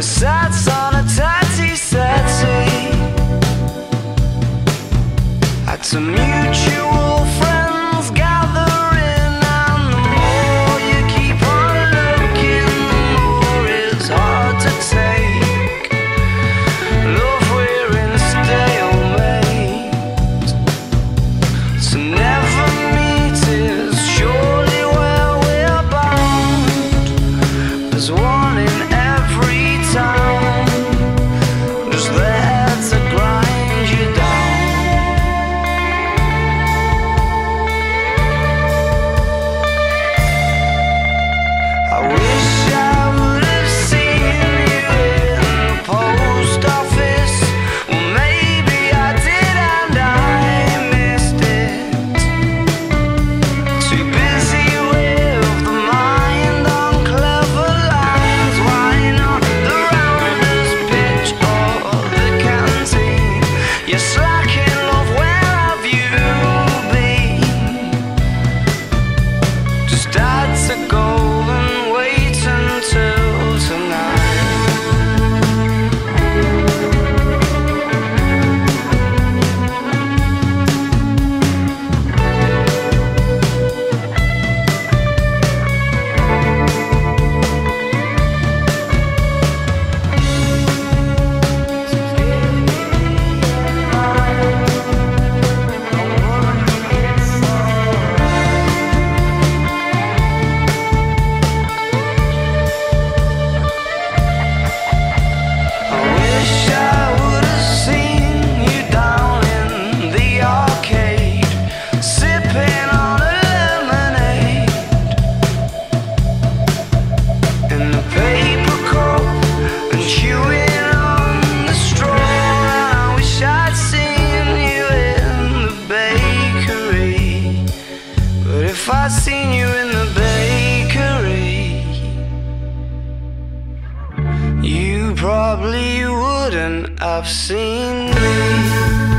Sats on a taxi, satsy At some mutual friends gathering And the more you keep on looking The more it's hard to take. Love we're in stalemate. So never meet is surely where we're bound. There's one in I seen you in the bakery, you probably wouldn't have seen me.